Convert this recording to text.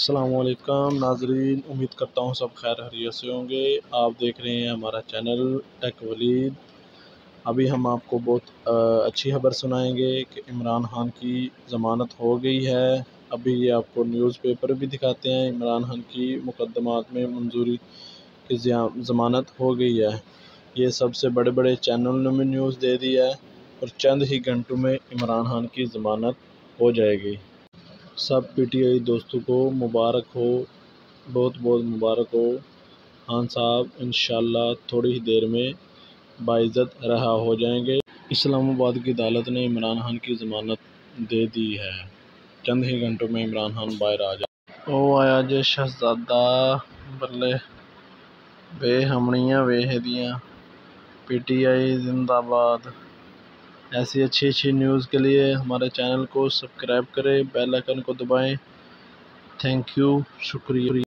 अल्लाम नाजरीन, उम्मीद करता हूँ सब खैर हरियत से होंगे। आप देख रहे हैं हमारा चैनल टेक वलीद अभी हम आपको बहुत अच्छी खबर सुनाएँगे कि इमरान खान की ज़मानत हो गई है। अभी ये आपको न्यूज़पेपर भी दिखाते हैं, इमरान खान की मुकदमात में मंजूरी की ज़मानत हो गई है। ये सबसे बड़े बड़े चैनल ने भी न्यूज़ दे दी है और चंद ही घंटों में इमरान खान की ज़मानत हो जाएगी। सब पीटीआई दोस्तों को मुबारक हो, बहुत बहुत मुबारक हो। खान साहब इन थोड़ी ही देर में बाइज़्ज़त रहा हो जाएँगे। इस्लामाबाद की अदालत ने इमरान खान की ज़मानत दे दी है। चंद ही घंटों में इमरान खान बाहर आ जाए। ओ आया जे शहजादा बल्ले, वे हमनियाँ वेह दियाँ पीटीआई जिंदाबाद। ऐसी अच्छी अच्छी न्यूज़ के लिए हमारे चैनल को सब्सक्राइब करें, बेल आइकन को दबाएँ। थैंक यू, शुक्रिया।